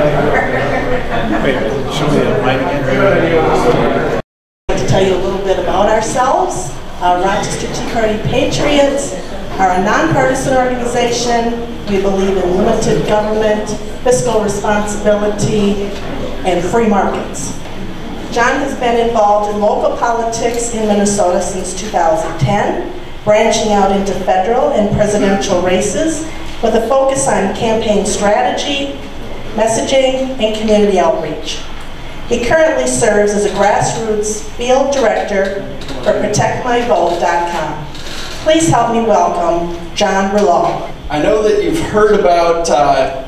Mic again. to tell you a little bit about ourselves. Uh, Rochester Tea Party Patriots are a nonpartisan organization. We believe in limited government, fiscal responsibility, and free markets. John has been involved in local politics in Minnesota since 2010, branching out into federal and presidential races with a focus on campaign strategy, messaging, and community outreach. He currently serves as a grassroots field director for ProtectMyVote.com. Please help me welcome John Rouleau. I know that you've heard about uh,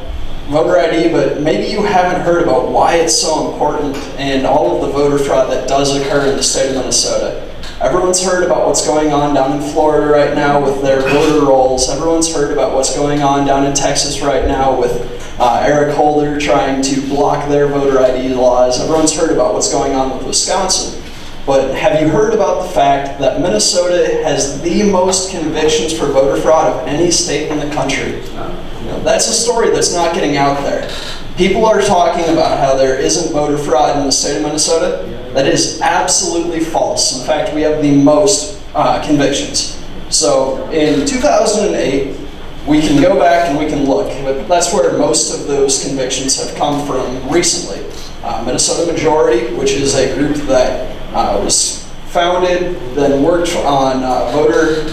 voter ID, but maybe you haven't heard about why it's so important and all of the voter fraud that does occur in the state of Minnesota. Everyone's heard about what's going on down in Florida right now with their voter rolls. Everyone's heard about what's going on down in Texas right now with uh, Eric Holder trying to block their voter ID laws. Everyone's heard about what's going on with Wisconsin. But have you heard about the fact that Minnesota has the most convictions for voter fraud of any state in the country? You know, that's a story that's not getting out there. People are talking about how there isn't voter fraud in the state of Minnesota. That is absolutely false. In fact, we have the most uh, convictions. So in 2008, we can go back and we can look, but that's where most of those convictions have come from recently. Uh, Minnesota Majority, which is a group that uh, was founded, then worked on uh, voter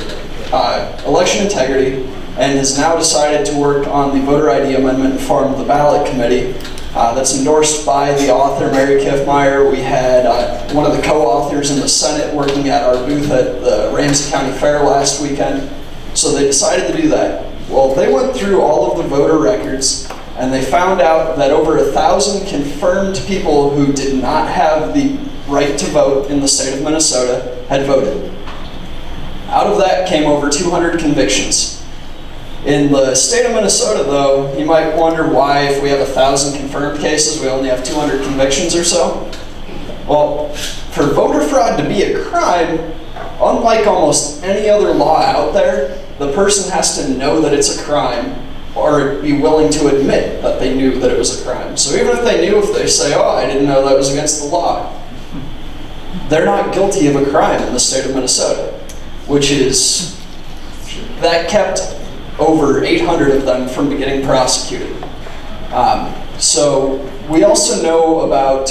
uh, election integrity, and has now decided to work on the voter ID amendment and form the ballot committee. Uh, that's endorsed by the author, Mary Kiffmeyer. We had uh, one of the co-authors in the Senate working at our booth at the Ramsey County Fair last weekend. So they decided to do that. Well, they went through all of the voter records and they found out that over a thousand confirmed people who did not have the right to vote in the state of Minnesota had voted. Out of that came over 200 convictions. In the state of Minnesota, though, you might wonder why, if we have a thousand confirmed cases, we only have 200 convictions or so. Well, for voter fraud to be a crime, unlike almost any other law out there, the person has to know that it's a crime or be willing to admit that they knew that it was a crime. So even if they knew, if they say, oh, I didn't know that was against the law, they're not guilty of a crime in the state of Minnesota, which is, that kept over 800 of them from getting prosecuted. Um, so we also know about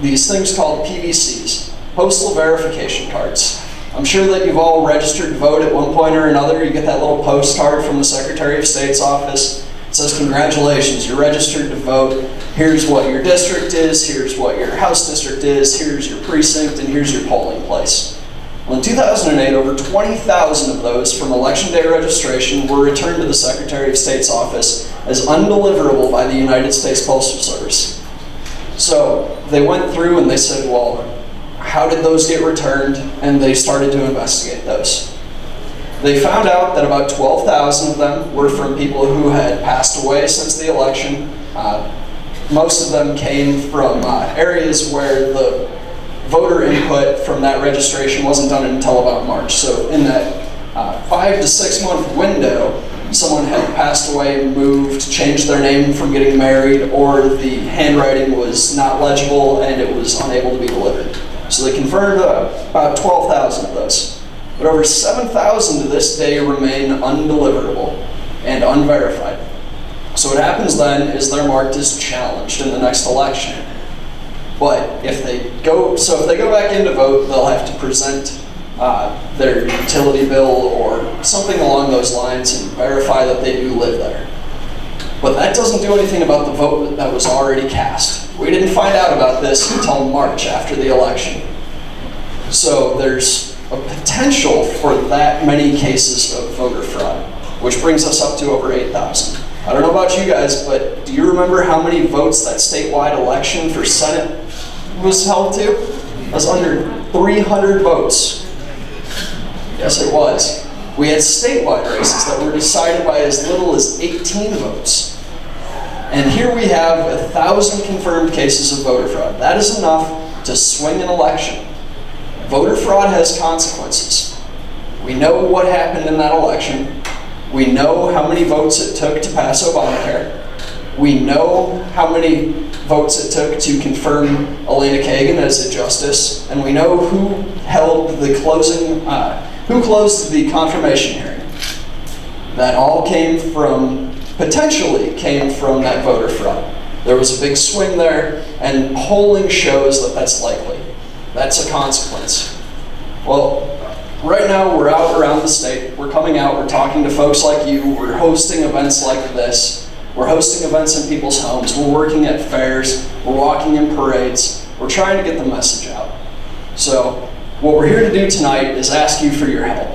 these things called PVCs, postal verification cards. I'm sure that you've all registered to vote at one point or another. You get that little postcard from the Secretary of State's office. It says, congratulations, you're registered to vote. Here's what your district is, here's what your House district is, here's your precinct, and here's your polling place. Well, in 2008, over 20,000 of those from election day registration were returned to the Secretary of State's office as undeliverable by the United States Postal Service. So they went through and they said, well, how did those get returned? And they started to investigate those. They found out that about 12,000 of them were from people who had passed away since the election. Uh, most of them came from uh, areas where the voter input from that registration wasn't done until about March. So in that uh, five to six month window, someone had passed away, moved, changed their name from getting married, or the handwriting was not legible and it was unable to be delivered. So they confirmed uh, about 12,000 of those. But over 7,000 to this day remain undeliverable and unverified. So what happens then is they're marked as challenged in the next election. But if they go, so if they go back in to vote, they'll have to present uh, their utility bill or something along those lines and verify that they do live there. But that doesn't do anything about the vote that was already cast. We didn't find out about this until March after the election. So there's a potential for that many cases of voter fraud, which brings us up to over 8,000. I don't know about you guys, but do you remember how many votes that statewide election for Senate was held to? It was under 300 votes. Yes, it was. We had statewide races that were decided by as little as 18 votes. And here we have a thousand confirmed cases of voter fraud. That is enough to swing an election. Voter fraud has consequences. We know what happened in that election. We know how many votes it took to pass Obamacare. We know how many votes it took to confirm Elena Kagan as a justice, and we know who held the closing, uh, who closed the confirmation hearing. That all came from, potentially came from that voter fraud. There was a big swing there, and polling shows that that's likely. That's a consequence. Well, right now we're out around the state. We're coming out, we're talking to folks like you, we're hosting events like this. We're hosting events in people's homes, we're working at fairs, we're walking in parades. We're trying to get the message out. So, what we're here to do tonight is ask you for your help.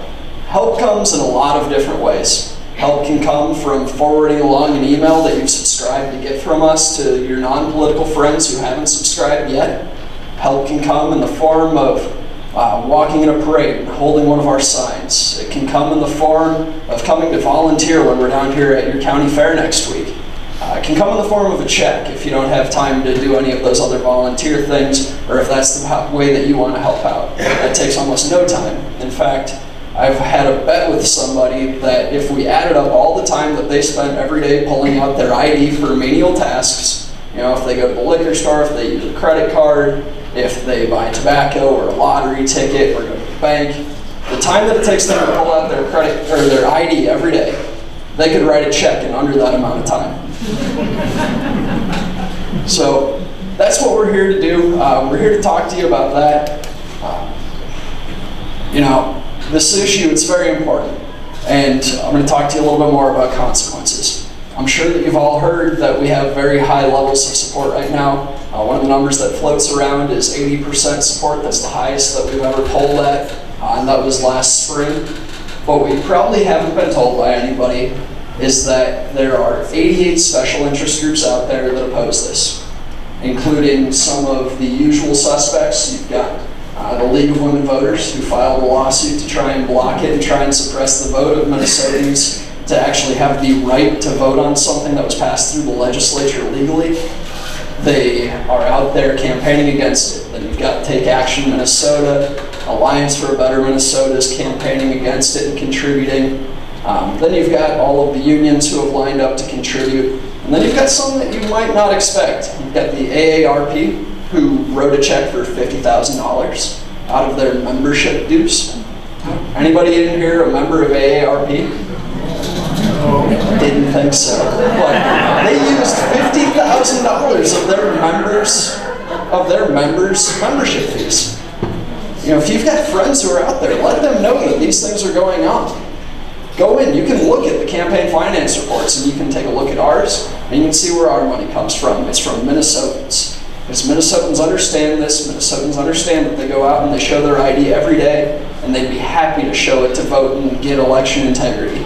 Help comes in a lot of different ways. Help can come from forwarding along an email that you've subscribed to get from us to your non political friends who haven't subscribed yet. Help can come in the form of uh, walking in a parade and holding one of our signs. It can come in the form of coming to volunteer when we're down here at your county fair next week. Uh, it can come in the form of a check if you don't have time to do any of those other volunteer things, or if that's the way that you want to help out. That takes almost no time. In fact, I've had a bet with somebody that if we added up all the time that they spent every day pulling out their ID for menial tasks, you know, if they go to the liquor store, if they use a credit card, if they buy tobacco or a lottery ticket or go to the bank, the time that it takes them to pull out their credit or their ID every day, they could write a check in under that amount of time. so that's what we're here to do. Uh, we're here to talk to you about that. Uh, you know, this issue it's very important, and I'm going to talk to you a little bit more about consequences. I'm sure that you've all heard that we have very high levels of support right now. Uh, one of the numbers that floats around is 80% support. That's the highest that we've ever polled at, uh, and that was last spring. What we probably haven't been told by anybody is that there are 88 special interest groups out there that oppose this, including some of the usual suspects. You've got uh, the League of Women Voters, who filed a lawsuit to try and block it and try and suppress the vote of Minnesotans to actually have the right to vote on something that was passed through the legislature legally. They are out there campaigning against it. Then you've got Take Action Minnesota, Alliance for a Better Minnesota is campaigning against it and contributing. Um, then you've got all of the unions who have lined up to contribute. And then you've got some that you might not expect. You've got the AARP, who wrote a check for $50,000 out of their membership dues. Anybody in here a member of AARP? Didn't think so. They used $50,000 of their members of their members' membership fees. You know, if you've got friends who are out there, let them know that these things are going on. Go in, you can look at the campaign finance reports and you can take a look at ours and you can see where our money comes from. It's from Minnesotans. Because Minnesotans understand this, Minnesotans understand that they go out and they show their ID every day, and they'd be happy to show it to vote and get election integrity.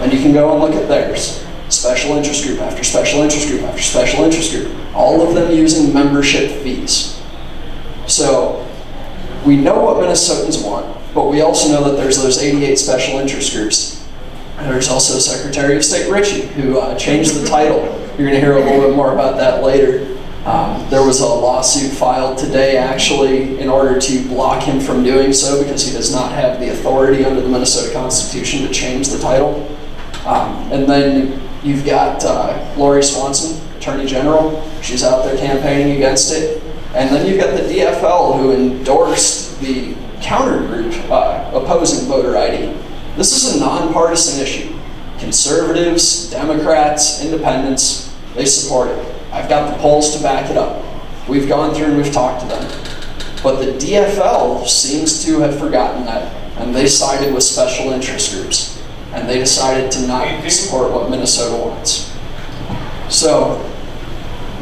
And you can go and look at theirs. Special interest group after special interest group after special interest group, all of them using membership fees. So we know what Minnesotans want, but we also know that there's those 88 special interest groups. There's also Secretary of State Ritchie, who uh, changed the title. You're going to hear a little bit more about that later. Um, there was a lawsuit filed today, actually, in order to block him from doing so because he does not have the authority under the Minnesota Constitution to change the title. Um, and then you've got uh, Lori Swanson, Attorney General. She's out there campaigning against it. And then you've got the DFL who endorsed the counter group uh, opposing voter ID. This is a nonpartisan issue. Conservatives, Democrats, independents, they support it. I've got the polls to back it up. We've gone through and we've talked to them. But the DFL seems to have forgotten that, and they sided with special interest groups, and they decided to not support what Minnesota wants. So,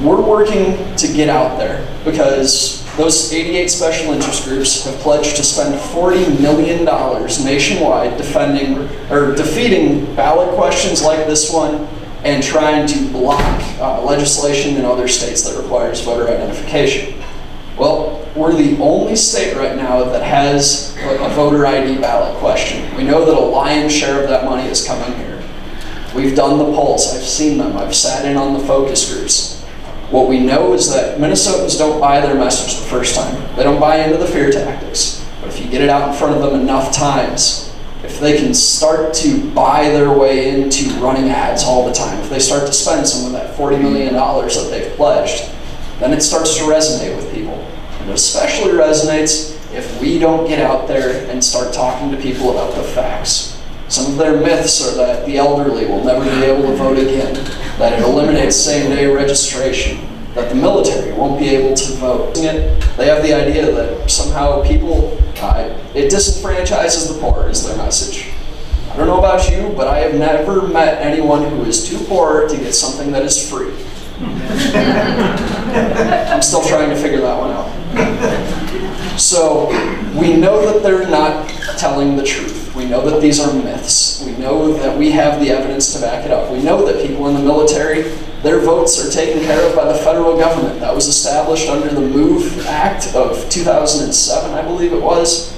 we're working to get out there because those 88 special interest groups have pledged to spend $40 million nationwide defending or defeating ballot questions like this one and trying to block uh, legislation in other states that requires voter identification. Well, we're the only state right now that has a voter ID ballot question. We know that a lion's share of that money is coming here. We've done the polls, I've seen them, I've sat in on the focus groups. What we know is that Minnesotans don't buy their message the first time. They don't buy into the fear tactics. But if you get it out in front of them enough times, if they can start to buy their way into running ads all the time, if they start to spend some of that $40 million that they've pledged, then it starts to resonate with people. And it especially resonates if we don't get out there and start talking to people about the facts. Some of their myths are that the elderly will never be able to vote again, that it eliminates same-day registration, that the military won't be able to vote. They have the idea that somehow people, uh, it disenfranchises the poor is their message. I don't know about you, but I have never met anyone who is too poor to get something that is free. I'm still trying to figure that one out. So we know that they're not telling the truth. We know that these are myths. We know that we have the evidence to back it up. We know that people in the military, their votes are taken care of by the federal government. That was established under the MOVE Act of 2007, I believe it was.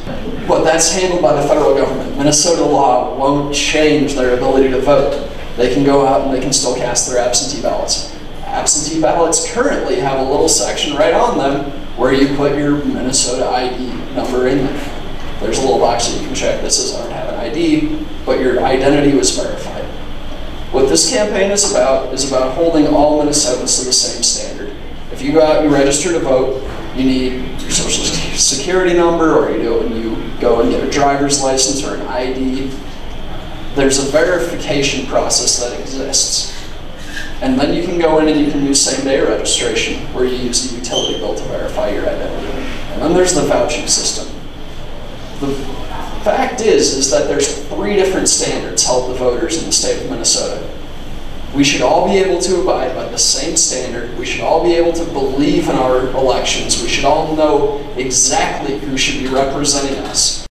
But that's handled by the federal government. Minnesota law won't change their ability to vote. They can go out and they can still cast their absentee ballots. Absentee ballots currently have a little section right on them where you put your Minnesota ID number in there. There's a little box that you can check I don't have an ID, but your identity was verified. What this campaign is about is about holding all Minnesotans to the same standard. If you go out and you register to vote, you need your social security number, or you, and you go and get a driver's license or an ID. There's a verification process that exists. And then you can go in and you can use same-day registration, where you use a utility bill to verify your identity. And then there's the vouching system. The fact is, is that there's three different standards held to voters in the state of Minnesota. We should all be able to abide by the same standard. We should all be able to believe in our elections. We should all know exactly who should be representing us.